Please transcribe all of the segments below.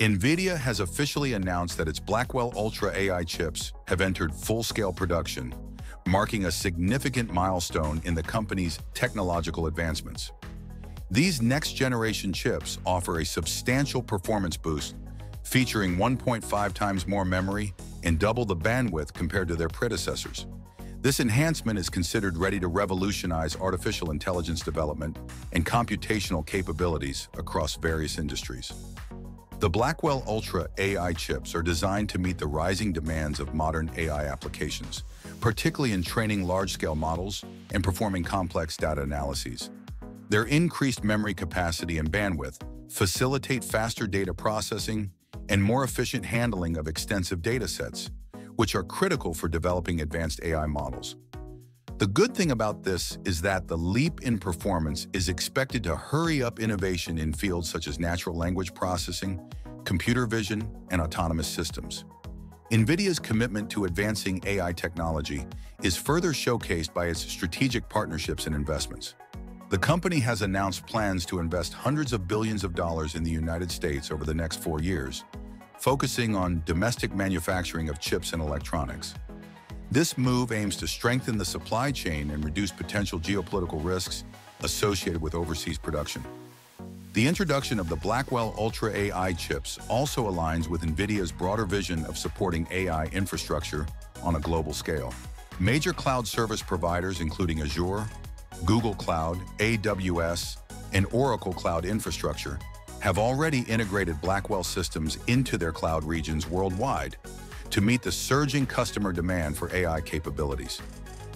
NVIDIA has officially announced that its Blackwell Ultra AI chips have entered full-scale production, marking a significant milestone in the company's technological advancements. These next-generation chips offer a substantial performance boost, featuring 1.5 times more memory and double the bandwidth compared to their predecessors. This enhancement is considered ready to revolutionize artificial intelligence development and computational capabilities across various industries. The Blackwell Ultra AI chips are designed to meet the rising demands of modern AI applications, particularly in training large-scale models and performing complex data analyses. Their increased memory capacity and bandwidth facilitate faster data processing and more efficient handling of extensive datasets, which are critical for developing advanced AI models. The good thing about this is that the leap in performance is expected to hurry up innovation in fields such as natural language processing, computer vision, and autonomous systems. NVIDIA's commitment to advancing AI technology is further showcased by its strategic partnerships and investments. The company has announced plans to invest hundreds of billions of dollars in the United States over the next four years, focusing on domestic manufacturing of chips and electronics. This move aims to strengthen the supply chain and reduce potential geopolitical risks associated with overseas production. The introduction of the Blackwell Ultra AI chips also aligns with NVIDIA's broader vision of supporting AI infrastructure on a global scale. Major cloud service providers including Azure, Google Cloud, AWS, and Oracle Cloud Infrastructure have already integrated Blackwell systems into their cloud regions worldwide to meet the surging customer demand for AI capabilities.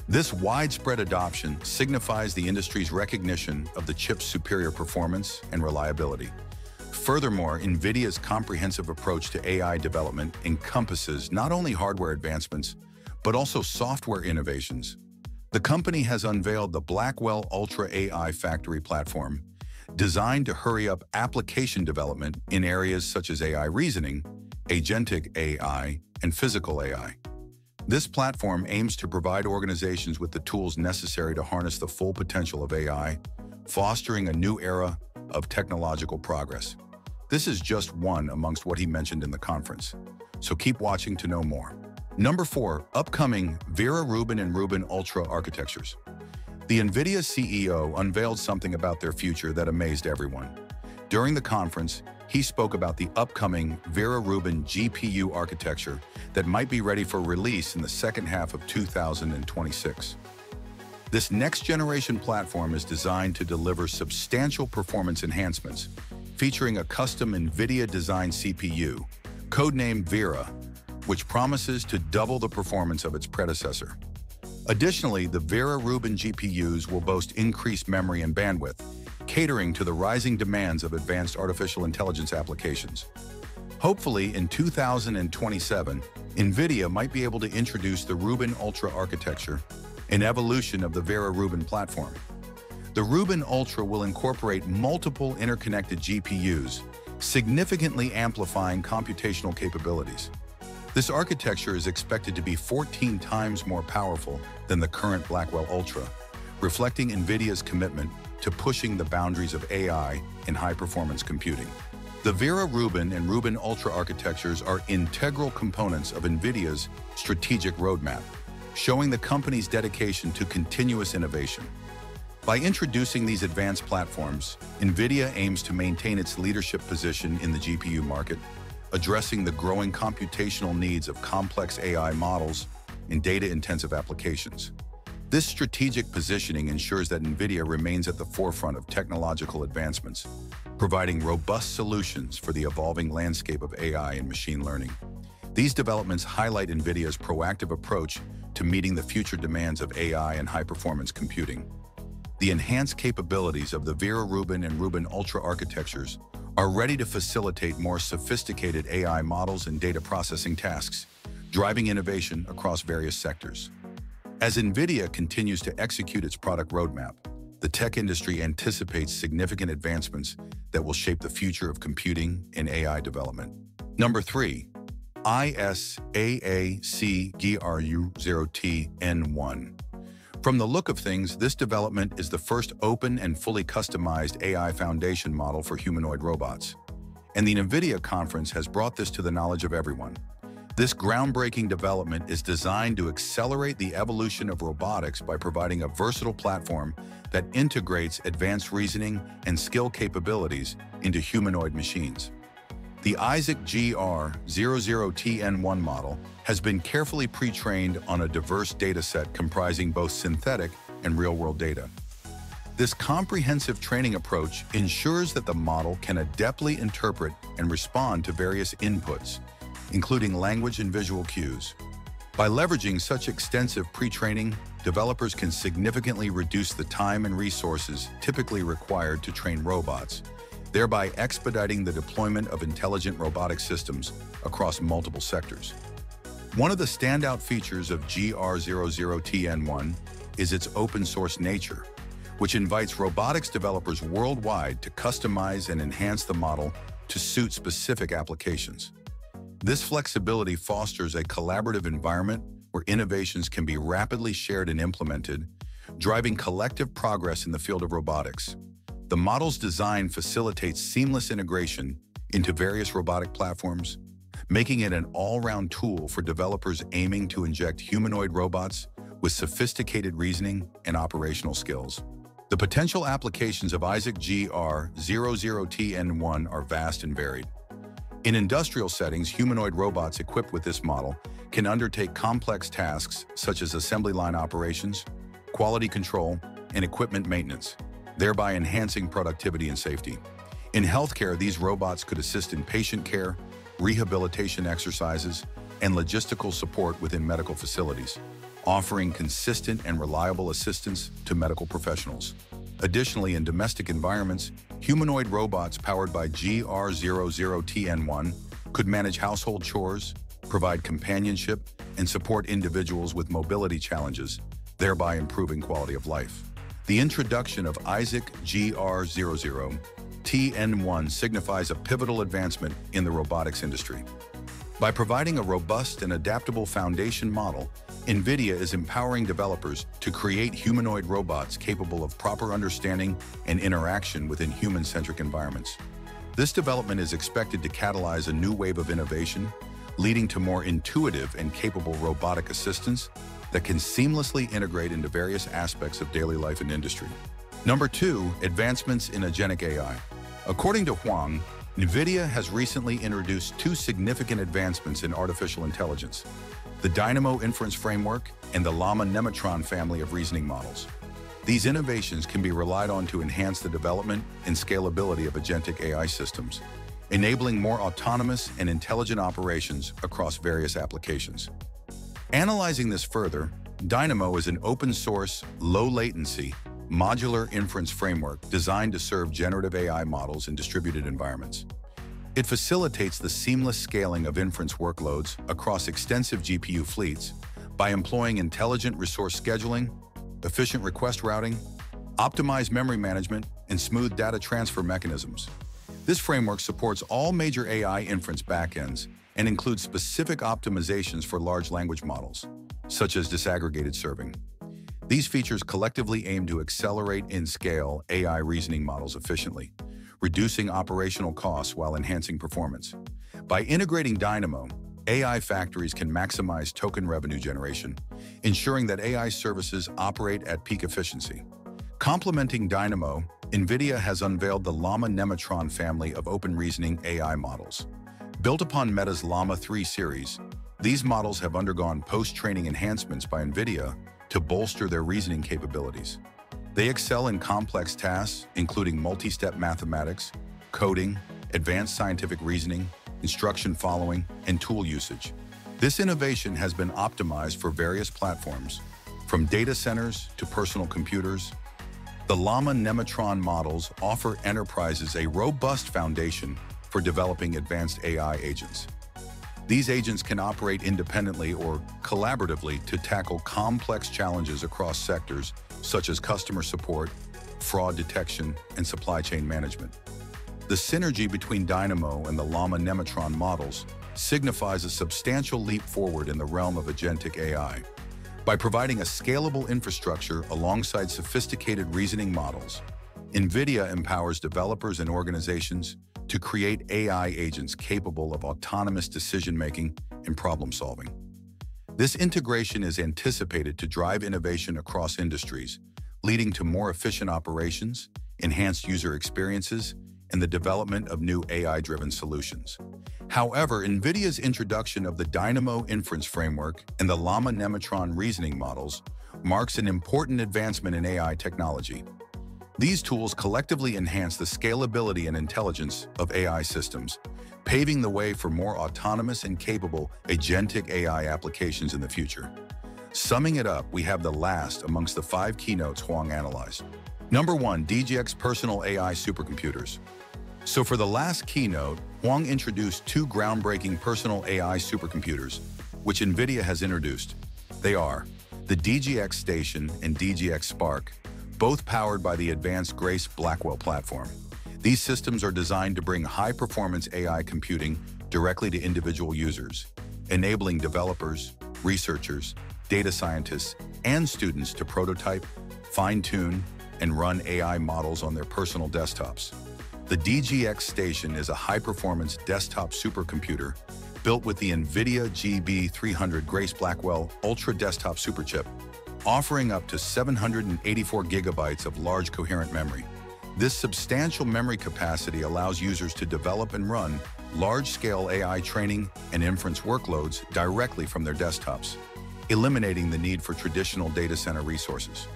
This widespread adoption signifies the industry's recognition of the chip's superior performance and reliability. Furthermore, NVIDIA's comprehensive approach to AI development encompasses not only hardware advancements, but also software innovations. The company has unveiled the Blackwell Ultra AI Factory platform, designed to hurry up application development in areas such as AI reasoning, agentic AI, and physical AI. This platform aims to provide organizations with the tools necessary to harness the full potential of AI, fostering a new era of technological progress. This is just one amongst what he mentioned in the conference, so keep watching to know more. Number 4. Upcoming Vera Rubin and Rubin Ultra Architectures the NVIDIA CEO unveiled something about their future that amazed everyone. During the conference, he spoke about the upcoming Vera Rubin GPU architecture that might be ready for release in the second half of 2026. This next-generation platform is designed to deliver substantial performance enhancements, featuring a custom NVIDIA-designed CPU, codenamed Vera, which promises to double the performance of its predecessor. Additionally, the Vera Rubin GPUs will boast increased memory and bandwidth, catering to the rising demands of advanced artificial intelligence applications. Hopefully, in 2027, NVIDIA might be able to introduce the Rubin Ultra architecture, an evolution of the Vera Rubin platform. The Rubin Ultra will incorporate multiple interconnected GPUs, significantly amplifying computational capabilities. This architecture is expected to be 14 times more powerful than the current Blackwell Ultra, reflecting NVIDIA's commitment to pushing the boundaries of AI in high-performance computing. The Vera Rubin and Rubin Ultra architectures are integral components of NVIDIA's strategic roadmap, showing the company's dedication to continuous innovation. By introducing these advanced platforms, NVIDIA aims to maintain its leadership position in the GPU market addressing the growing computational needs of complex AI models in data-intensive applications. This strategic positioning ensures that NVIDIA remains at the forefront of technological advancements, providing robust solutions for the evolving landscape of AI and machine learning. These developments highlight NVIDIA's proactive approach to meeting the future demands of AI and high-performance computing. The enhanced capabilities of the Vera Rubin and Rubin Ultra architectures are ready to facilitate more sophisticated AI models and data processing tasks, driving innovation across various sectors. As NVIDIA continues to execute its product roadmap, the tech industry anticipates significant advancements that will shape the future of computing and AI development. Number 3. ISAAC-GR00T-N1 from the look of things, this development is the first open and fully customized AI foundation model for humanoid robots. and the NVIDIA conference has brought this to the knowledge of everyone. This groundbreaking development is designed to accelerate the evolution of robotics by providing a versatile platform that integrates advanced reasoning and skill capabilities into humanoid machines. The Isaac GR00TN1 model has been carefully pre-trained on a diverse dataset comprising both synthetic and real-world data. This comprehensive training approach ensures that the model can adeptly interpret and respond to various inputs, including language and visual cues. By leveraging such extensive pre-training, developers can significantly reduce the time and resources typically required to train robots, thereby expediting the deployment of intelligent robotic systems across multiple sectors. One of the standout features of GR00TN1 is its open source nature, which invites robotics developers worldwide to customize and enhance the model to suit specific applications. This flexibility fosters a collaborative environment where innovations can be rapidly shared and implemented, driving collective progress in the field of robotics. The model's design facilitates seamless integration into various robotic platforms, making it an all-round tool for developers aiming to inject humanoid robots with sophisticated reasoning and operational skills. The potential applications of Isaac GR00TN1 are vast and varied. In industrial settings, humanoid robots equipped with this model can undertake complex tasks such as assembly line operations, quality control, and equipment maintenance, thereby enhancing productivity and safety. In healthcare, these robots could assist in patient care, rehabilitation exercises, and logistical support within medical facilities offering consistent and reliable assistance to medical professionals. Additionally, in domestic environments, humanoid robots powered by GR00TN1 could manage household chores, provide companionship, and support individuals with mobility challenges, thereby improving quality of life. The introduction of Isaac GR00 TN1 signifies a pivotal advancement in the robotics industry. By providing a robust and adaptable foundation model, NVIDIA is empowering developers to create humanoid robots capable of proper understanding and interaction within human-centric environments. This development is expected to catalyze a new wave of innovation, leading to more intuitive and capable robotic assistants that can seamlessly integrate into various aspects of daily life and industry. Number two, advancements in agentic AI. According to Huang, NVIDIA has recently introduced two significant advancements in artificial intelligence, the Dynamo Inference Framework, and the Llama Nemotron family of reasoning models. These innovations can be relied on to enhance the development and scalability of agentic AI systems, enabling more autonomous and intelligent operations across various applications. Analyzing this further, Dynamo is an open-source, low-latency, modular inference framework designed to serve generative AI models in distributed environments. It facilitates the seamless scaling of inference workloads across extensive GPU fleets by employing intelligent resource scheduling, efficient request routing, optimized memory management, and smooth data transfer mechanisms. This framework supports all major AI inference backends and includes specific optimizations for large language models, such as disaggregated serving. These features collectively aim to accelerate and scale AI reasoning models efficiently, reducing operational costs while enhancing performance. By integrating Dynamo, AI factories can maximize token revenue generation, ensuring that AI services operate at peak efficiency. Complementing Dynamo, NVIDIA has unveiled the Llama Nemotron family of open reasoning AI models. Built upon Meta's Llama 3 series, these models have undergone post-training enhancements by NVIDIA to bolster their reasoning capabilities. They excel in complex tasks, including multi-step mathematics, coding, advanced scientific reasoning, instruction following, and tool usage. This innovation has been optimized for various platforms, from data centers to personal computers. The Llama Nemotron models offer enterprises a robust foundation for developing advanced AI agents. These agents can operate independently or collaboratively to tackle complex challenges across sectors such as customer support, fraud detection, and supply chain management. The synergy between Dynamo and the Llama Nemotron models signifies a substantial leap forward in the realm of agentic AI. By providing a scalable infrastructure alongside sophisticated reasoning models, NVIDIA empowers developers and organizations to create AI agents capable of autonomous decision-making and problem-solving. This integration is anticipated to drive innovation across industries, leading to more efficient operations, enhanced user experiences, and the development of new AI-driven solutions. However, NVIDIA's introduction of the Dynamo Inference Framework and the Llama Nemotron reasoning models marks an important advancement in AI technology. These tools collectively enhance the scalability and intelligence of AI systems, paving the way for more autonomous and capable agentic AI applications in the future. Summing it up, we have the last amongst the five keynotes Huang analyzed. Number one, DGX Personal AI Supercomputers. So for the last keynote, Huang introduced two groundbreaking personal AI supercomputers, which NVIDIA has introduced. They are the DGX Station and DGX Spark, both powered by the advanced Grace Blackwell platform. These systems are designed to bring high-performance AI computing directly to individual users, enabling developers, researchers, data scientists, and students to prototype, fine-tune, and run AI models on their personal desktops. The DGX Station is a high-performance desktop supercomputer built with the NVIDIA GB300 Grace Blackwell Ultra Desktop Superchip offering up to 784 gigabytes of large coherent memory. This substantial memory capacity allows users to develop and run large-scale AI training and inference workloads directly from their desktops, eliminating the need for traditional data center resources.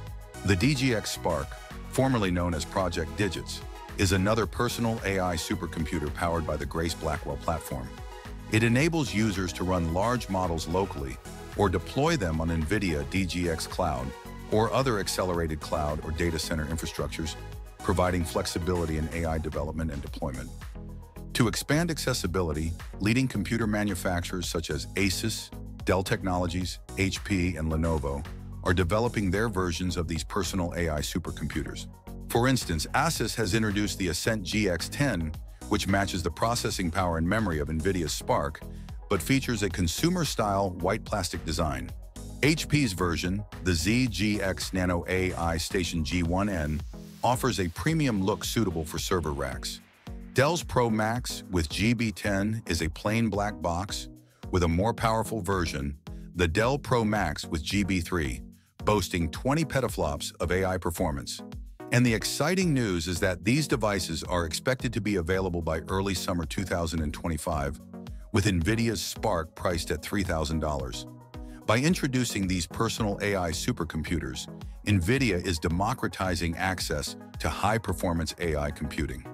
The DGX Spark, formerly known as Project Digits, is another personal AI supercomputer powered by the Grace Blackwell platform. It enables users to run large models locally or deploy them on NVIDIA DGX Cloud or other accelerated cloud or data center infrastructures, providing flexibility in AI development and deployment. To expand accessibility, leading computer manufacturers such as Asus, Dell Technologies, HP, and Lenovo are developing their versions of these personal AI supercomputers. For instance, Asus has introduced the Ascent GX10, which matches the processing power and memory of NVIDIA's Spark but features a consumer-style white plastic design. HP's version, the ZGX Nano AI Station G1N, offers a premium look suitable for server racks. Dell's Pro Max with GB10 is a plain black box with a more powerful version, the Dell Pro Max with GB3, boasting 20 petaflops of AI performance. And the exciting news is that these devices are expected to be available by early summer 2025, with NVIDIA's Spark priced at $3,000. By introducing these personal AI supercomputers, NVIDIA is democratizing access to high-performance AI computing.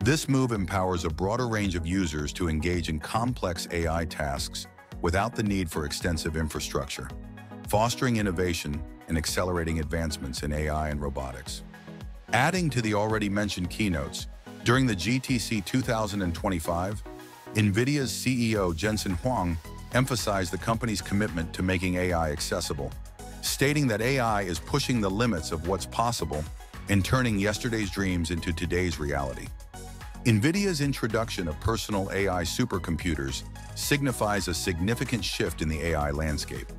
This move empowers a broader range of users to engage in complex AI tasks without the need for extensive infrastructure, fostering innovation and accelerating advancements in AI and robotics. Adding to the already mentioned keynotes, during the GTC 2025, NVIDIA's CEO Jensen Huang emphasized the company's commitment to making AI accessible, stating that AI is pushing the limits of what's possible and turning yesterday's dreams into today's reality. NVIDIA's introduction of personal AI supercomputers signifies a significant shift in the AI landscape,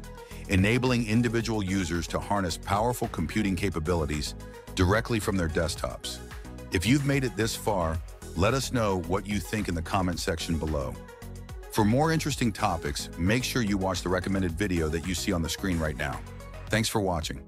enabling individual users to harness powerful computing capabilities directly from their desktops. If you've made it this far, let us know what you think in the comment section below. For more interesting topics, make sure you watch the recommended video that you see on the screen right now. Thanks for watching.